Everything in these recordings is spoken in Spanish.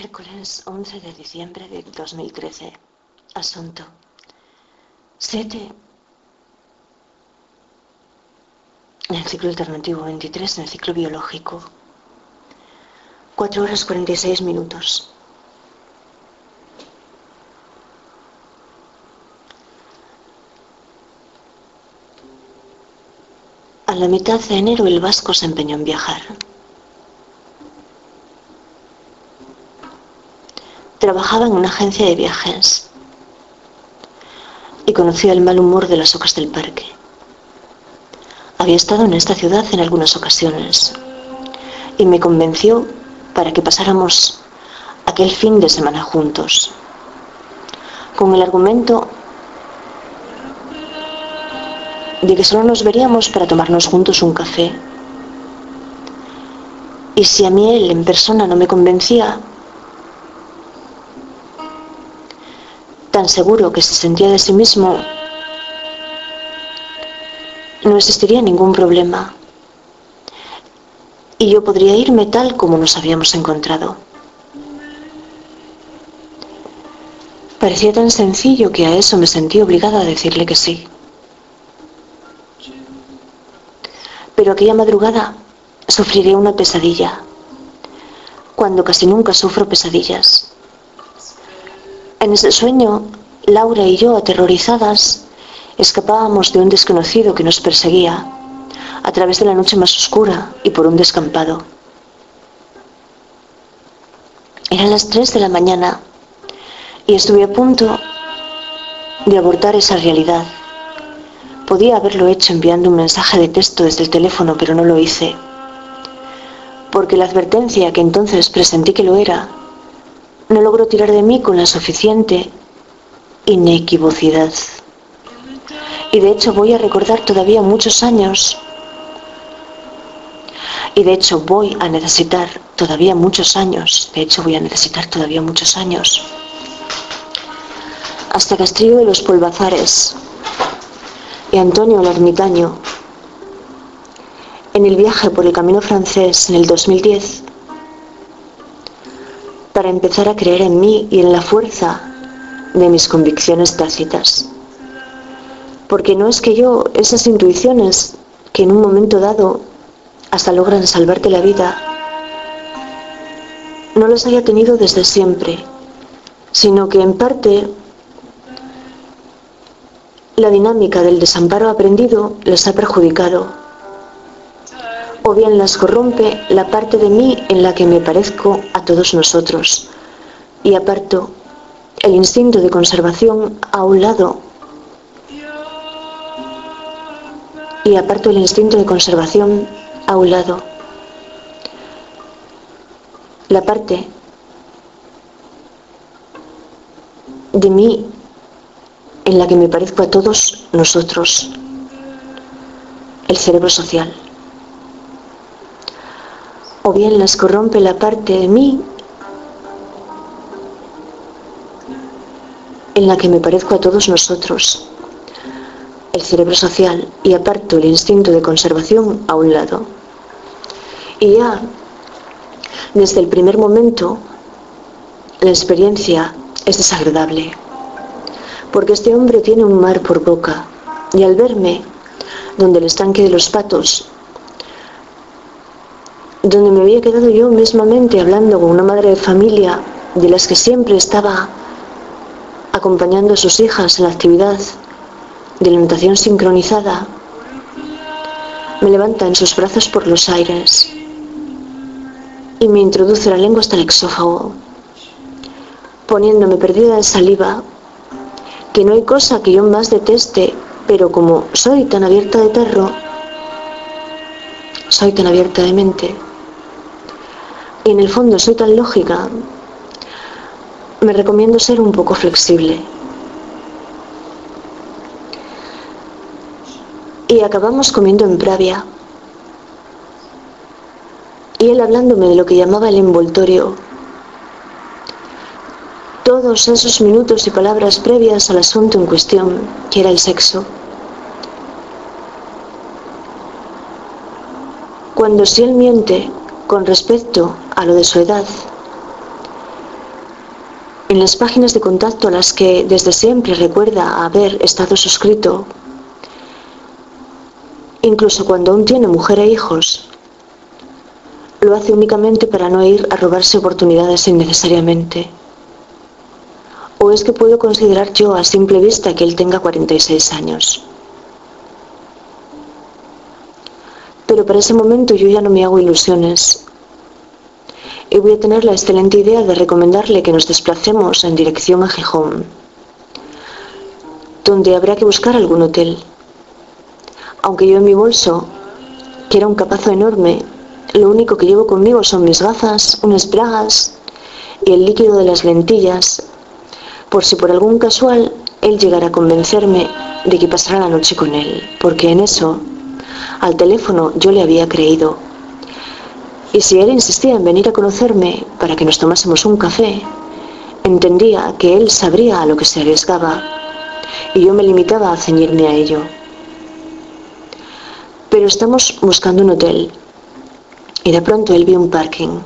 Miércoles 11 de diciembre de 2013. Asunto. 7. En el ciclo alternativo 23, en el ciclo biológico. 4 horas 46 minutos. A la mitad de enero el vasco se empeñó en viajar. Trabajaba en una agencia de viajes y conocía el mal humor de las ocas del parque. Había estado en esta ciudad en algunas ocasiones y me convenció para que pasáramos aquel fin de semana juntos, con el argumento de que solo nos veríamos para tomarnos juntos un café. Y si a mí él en persona no me convencía, seguro que se sentía de sí mismo, no existiría ningún problema. Y yo podría irme tal como nos habíamos encontrado. Parecía tan sencillo que a eso me sentí obligada a decirle que sí. Pero aquella madrugada sufriré una pesadilla, cuando casi nunca sufro pesadillas. En ese sueño, Laura y yo, aterrorizadas, escapábamos de un desconocido que nos perseguía a través de la noche más oscura y por un descampado. Eran las tres de la mañana y estuve a punto de abortar esa realidad Podía haberlo hecho enviando un mensaje de texto desde el teléfono, pero no lo hice. Porque la advertencia que entonces presentí que lo era, no logró tirar de mí con la suficiente inequivocidad. Y de hecho voy a recordar todavía muchos años. Y de hecho voy a necesitar todavía muchos años. De hecho voy a necesitar todavía muchos años. Hasta Castrillo de los Polvazares, y Antonio el ermitaño en el viaje por el camino francés en el 2010 para empezar a creer en mí y en la fuerza de mis convicciones tácitas. Porque no es que yo, esas intuiciones que en un momento dado hasta logran salvarte la vida, no las haya tenido desde siempre, sino que en parte la dinámica del desamparo aprendido les ha perjudicado, o bien las corrompe la parte de mí en la que me parezco a todos nosotros, y aparto el instinto de conservación a un lado, y aparto el instinto de conservación a un lado. La parte de mí en la que me parezco a todos nosotros, el cerebro social. O bien las corrompe la parte de mí en la que me parezco a todos nosotros, el cerebro social, y aparto el instinto de conservación a un lado. Y ya, desde el primer momento, la experiencia es desagradable porque este hombre tiene un mar por boca, y al verme, donde el estanque de los patos, donde me había quedado yo mismamente hablando con una madre de familia de las que siempre estaba acompañando a sus hijas en la actividad de la natación sincronizada, me levanta en sus brazos por los aires y me introduce la lengua hasta el exófago, poniéndome perdida de saliva que no hay cosa que yo más deteste, pero como soy tan abierta de perro, soy tan abierta de mente, en el fondo soy tan lógica, me recomiendo ser un poco flexible. Y acabamos comiendo en Pravia. Y él hablándome de lo que llamaba el envoltorio todos esos minutos y palabras previas al asunto en cuestión, que era el sexo. Cuando si él miente con respecto a lo de su edad, en las páginas de contacto a las que desde siempre recuerda haber estado suscrito, incluso cuando aún tiene mujer e hijos, lo hace únicamente para no ir a robarse oportunidades innecesariamente. ¿O es que puedo considerar yo a simple vista que él tenga 46 años? Pero para ese momento yo ya no me hago ilusiones y voy a tener la excelente idea de recomendarle que nos desplacemos en dirección a Gijón, donde habrá que buscar algún hotel. Aunque yo en mi bolso, que era un capazo enorme, lo único que llevo conmigo son mis gafas, unas bragas y el líquido de las lentillas, por si por algún casual él llegara a convencerme de que pasara la noche con él, porque en eso, al teléfono yo le había creído y si él insistía en venir a conocerme para que nos tomásemos un café, entendía que él sabría a lo que se arriesgaba. Y yo me limitaba a ceñirme a ello. Pero estamos buscando un hotel. Y de pronto él vio un parking,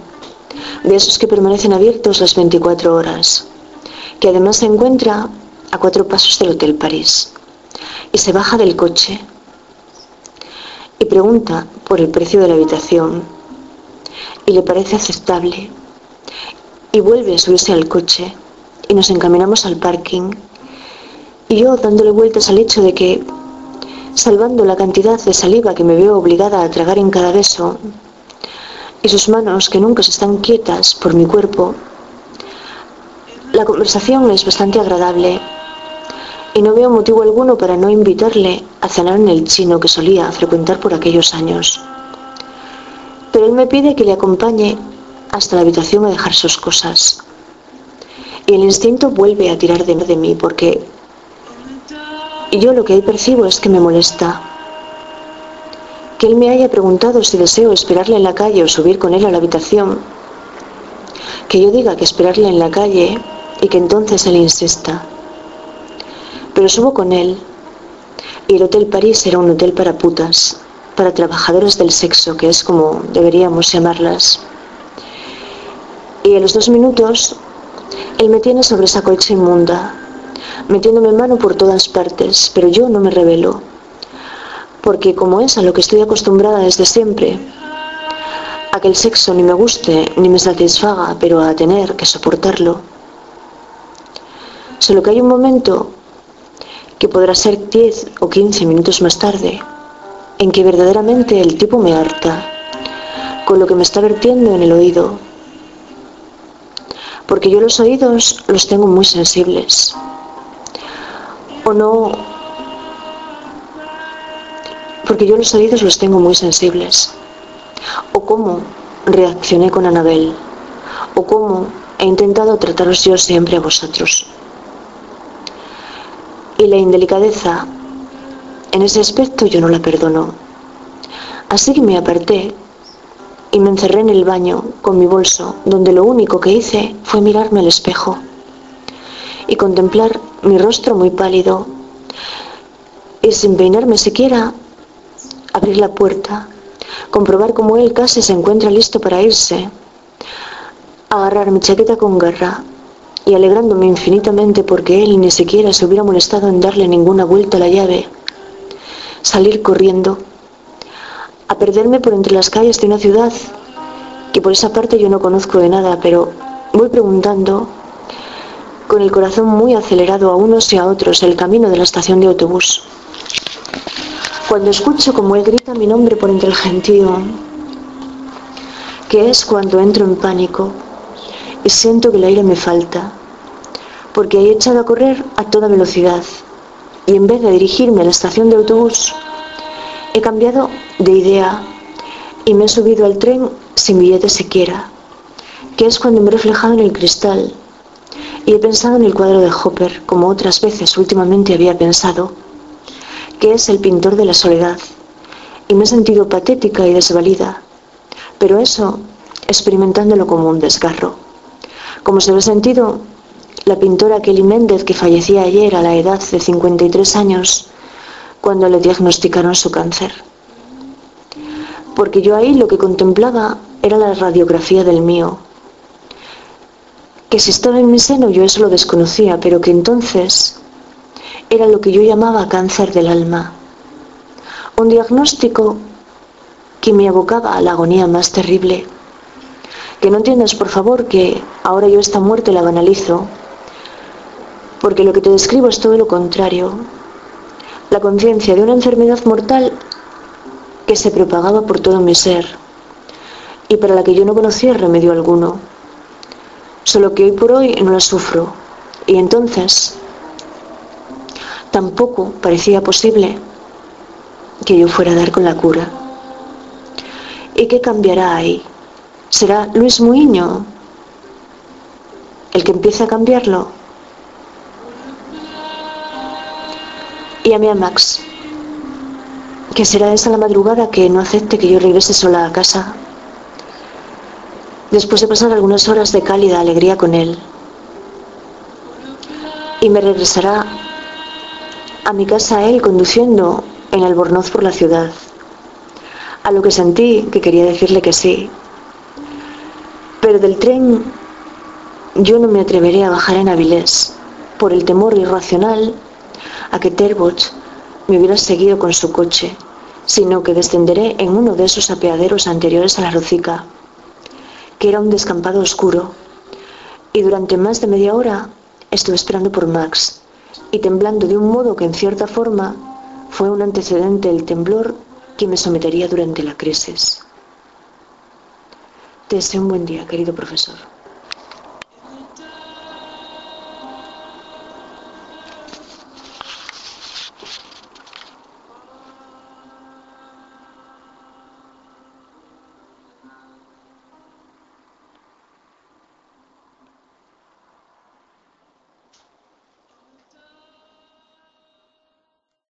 de esos que permanecen abiertos las 24 horas, que además se encuentra a cuatro pasos del Hotel París. Y se baja del coche. Y pregunta por el precio de la habitación y le parece aceptable. Y vuelve a subirse al coche y nos encaminamos al parking. Y yo dándole vueltas al hecho de que, salvando la cantidad de saliva que me veo obligada a tragar en cada beso, y sus manos que nunca se están quietas por mi cuerpo, la conversación es bastante agradable y no veo motivo alguno para no invitarle a cenar en el chino que solía frecuentar por aquellos años él me pide que le acompañe hasta la habitación a dejar sus cosas. Y el instinto vuelve a tirar de, de mí porque yo lo que ahí percibo es que me molesta. Que él me haya preguntado si deseo esperarle en la calle o subir con él a la habitación. Que yo diga que esperarle en la calle y que entonces él insista. Pero subo con él y el Hotel París era un hotel para putas para trabajadores del sexo, que es como deberíamos llamarlas. Y a los dos minutos, él me tiene sobre esa colcha inmunda, metiéndome mano por todas partes, pero yo no me revelo, porque como es a lo que estoy acostumbrada desde siempre, a que el sexo ni me guste ni me satisfaga, pero a tener que soportarlo. Solo que hay un momento que podrá ser 10 o 15 minutos más tarde, en que verdaderamente el tipo me harta con lo que me está vertiendo en el oído. Porque yo los oídos los tengo muy sensibles. O no... Porque yo los oídos los tengo muy sensibles. O cómo reaccioné con Anabel. O cómo he intentado trataros yo siempre a vosotros. Y la indelicadeza en ese aspecto yo no la perdono. Así que me aparté y me encerré en el baño con mi bolso, donde lo único que hice fue mirarme al espejo y contemplar mi rostro muy pálido y sin peinarme siquiera abrir la puerta, comprobar cómo él casi se encuentra listo para irse, agarrar mi chaqueta con garra y alegrándome infinitamente porque él ni siquiera se hubiera molestado en darle ninguna vuelta a la llave salir corriendo, a perderme por entre las calles de una ciudad que por esa parte yo no conozco de nada, pero voy preguntando con el corazón muy acelerado a unos y a otros el camino de la estación de autobús. Cuando escucho como él grita mi nombre por entre el gentío, que es cuando entro en pánico y siento que el aire me falta, porque he echado a correr a toda velocidad y en vez de dirigirme a la estación de autobús, he cambiado de idea y me he subido al tren sin billete siquiera, que es cuando me he reflejado en el cristal y he pensado en el cuadro de Hopper, como otras veces últimamente había pensado, que es el pintor de la soledad, y me he sentido patética y desvalida, pero eso experimentándolo como un desgarro, como se lo he sentido la pintora Kelly Méndez, que fallecía ayer a la edad de 53 años, cuando le diagnosticaron su cáncer. Porque yo ahí lo que contemplaba era la radiografía del mío, que si estaba en mi seno yo eso lo desconocía, pero que entonces era lo que yo llamaba cáncer del alma. Un diagnóstico que me abocaba a la agonía más terrible. Que no entiendas, por favor, que ahora yo esta muerte la banalizo, porque lo que te describo es todo lo contrario. La conciencia de una enfermedad mortal que se propagaba por todo mi ser y para la que yo no conocía remedio alguno. Solo que hoy por hoy no la sufro. Y entonces tampoco parecía posible que yo fuera a dar con la cura. ¿Y qué cambiará ahí? ¿Será Luis Muiño el que empiece a cambiarlo? Y a mí a Max, que será esa la madrugada que no acepte que yo regrese sola a casa, después de pasar algunas horas de cálida alegría con él. Y me regresará a mi casa él conduciendo en albornoz por la ciudad. A lo que sentí que quería decirle que sí. Pero del tren yo no me atreveré a bajar en Avilés por el temor irracional a que Terbot me hubiera seguido con su coche, sino que descenderé en uno de esos apeaderos anteriores a la Rocica, que era un descampado oscuro, y durante más de media hora estuve esperando por Max, y temblando de un modo que en cierta forma fue un antecedente del temblor que me sometería durante la crisis. Te deseo un buen día, querido profesor.